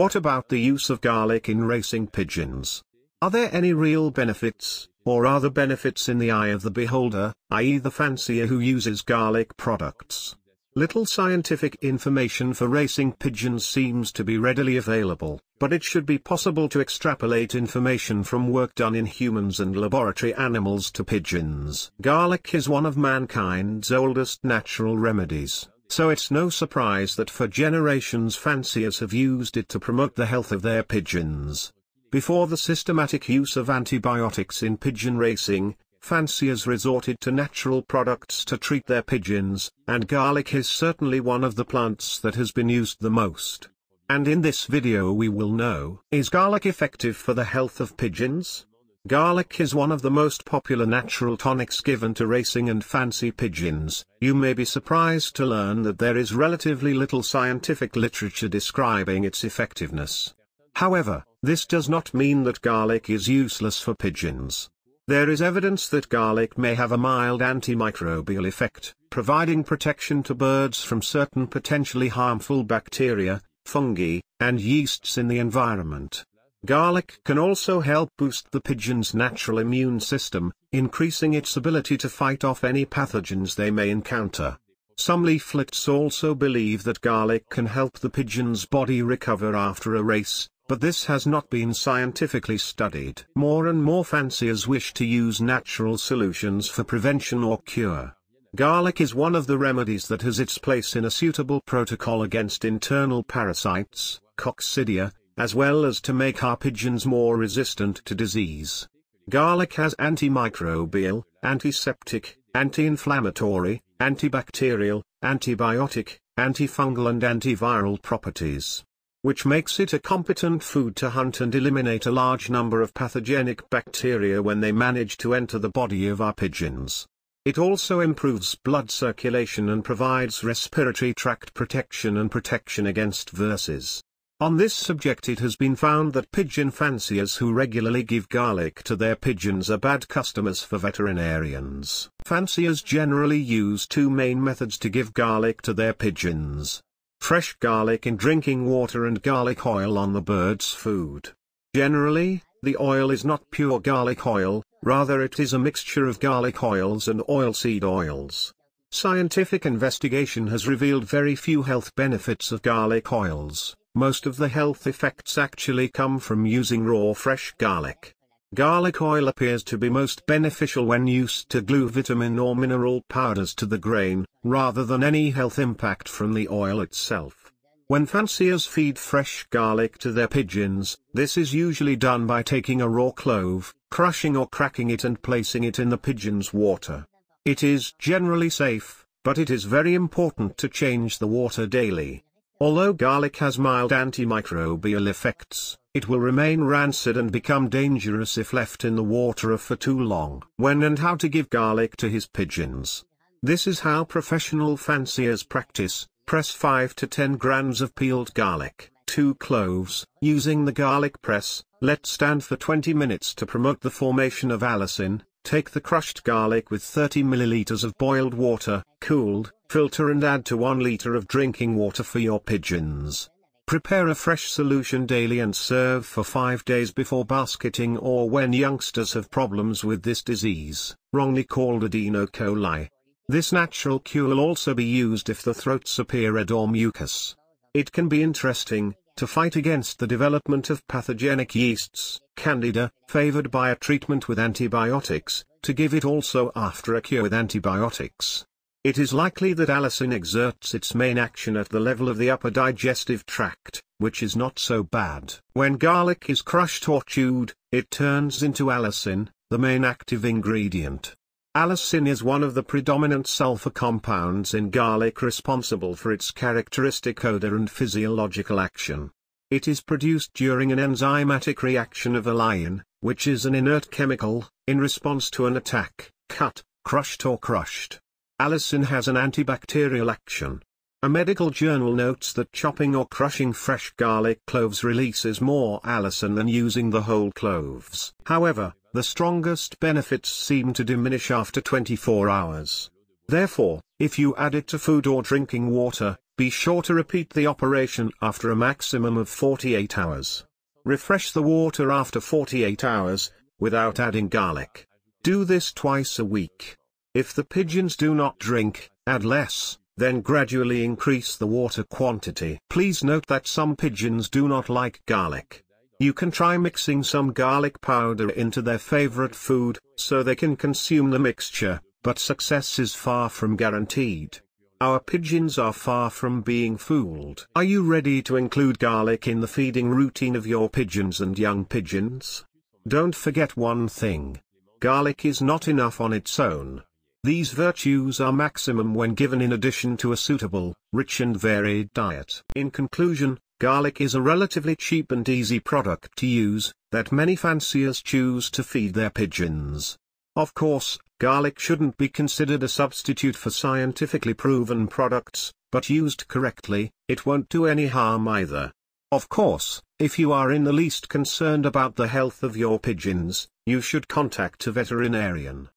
What about the use of garlic in racing pigeons? Are there any real benefits, or are the benefits in the eye of the beholder, i.e. the fancier who uses garlic products? Little scientific information for racing pigeons seems to be readily available, but it should be possible to extrapolate information from work done in humans and laboratory animals to pigeons. Garlic is one of mankind's oldest natural remedies, so it's no surprise that for generations fanciers have used it to promote the health of their pigeons. Before the systematic use of antibiotics in pigeon racing, fanciers resorted to natural products to treat their pigeons, and garlic is certainly one of the plants that has been used the most. And in this video we will know, is garlic effective for the health of pigeons? Garlic is one of the most popular natural tonics given to racing and fancy pigeons. You may be surprised to learn that there is relatively little scientific literature describing its effectiveness. However, this does not mean that garlic is useless for pigeons. There is evidence that garlic may have a mild antimicrobial effect, providing protection to birds from certain potentially harmful bacteria, fungi, and yeasts in the environment. Garlic can also help boost the pigeon's natural immune system, increasing its ability to fight off any pathogens they may encounter. Some leaflets also believe that garlic can help the pigeon's body recover after a race, but this has not been scientifically studied. More and more fanciers wish to use natural solutions for prevention or cure. Garlic is one of the remedies that has its place in a suitable protocol against internal parasites, coccidia, as well as to make our pigeons more resistant to disease. Garlic has antimicrobial, antiseptic, anti-inflammatory, antibacterial, antibiotic, antifungal and antiviral properties which makes it a competent food to hunt and eliminate a large number of pathogenic bacteria when they manage to enter the body of our pigeons. It also improves blood circulation and provides respiratory tract protection and protection against verses. On this subject it has been found that pigeon fanciers who regularly give garlic to their pigeons are bad customers for veterinarians. Fanciers generally use two main methods to give garlic to their pigeons fresh garlic in drinking water and garlic oil on the bird's food. Generally, the oil is not pure garlic oil, rather it is a mixture of garlic oils and oilseed oils. Scientific investigation has revealed very few health benefits of garlic oils, most of the health effects actually come from using raw fresh garlic. Garlic oil appears to be most beneficial when used to glue vitamin or mineral powders to the grain, rather than any health impact from the oil itself. When fanciers feed fresh garlic to their pigeons, this is usually done by taking a raw clove, crushing or cracking it and placing it in the pigeon's water. It is generally safe, but it is very important to change the water daily. Although garlic has mild antimicrobial effects, it will remain rancid and become dangerous if left in the water for too long. When and how to give garlic to his pigeons. This is how professional fanciers practice, press 5 to 10 grams of peeled garlic, 2 cloves, using the garlic press, let stand for 20 minutes to promote the formation of allicin, Take the crushed garlic with 30 milliliters of boiled water, cooled, filter and add to 1 liter of drinking water for your pigeons. Prepare a fresh solution daily and serve for 5 days before basketing or when youngsters have problems with this disease, wrongly called adenocoli. This natural cure will also be used if the throats appear red or mucus. It can be interesting, to fight against the development of pathogenic yeasts, candida, favored by a treatment with antibiotics, to give it also after a cure with antibiotics. It is likely that allicin exerts its main action at the level of the upper digestive tract, which is not so bad. When garlic is crushed or chewed, it turns into allicin, the main active ingredient. Allicin is one of the predominant sulfur compounds in garlic responsible for its characteristic odor and physiological action. It is produced during an enzymatic reaction of alliin, which is an inert chemical, in response to an attack, cut, crushed or crushed. Allicin has an antibacterial action. A medical journal notes that chopping or crushing fresh garlic cloves releases more allicin than using the whole cloves. However, the strongest benefits seem to diminish after 24 hours. Therefore, if you add it to food or drinking water, Be sure to repeat the operation after a maximum of 48 hours. Refresh the water after 48 hours, without adding garlic. Do this twice a week. If the pigeons do not drink, add less, then gradually increase the water quantity. Please note that some pigeons do not like garlic. You can try mixing some garlic powder into their favorite food, so they can consume the mixture, but success is far from guaranteed. Our pigeons are far from being fooled. Are you ready to include garlic in the feeding routine of your pigeons and young pigeons? Don't forget one thing. Garlic is not enough on its own. These virtues are maximum when given in addition to a suitable, rich and varied diet. In conclusion, garlic is a relatively cheap and easy product to use, that many fanciers choose to feed their pigeons. Of course, garlic shouldn't be considered a substitute for scientifically proven products, but used correctly, it won't do any harm either. Of course, if you are in the least concerned about the health of your pigeons, you should contact a veterinarian.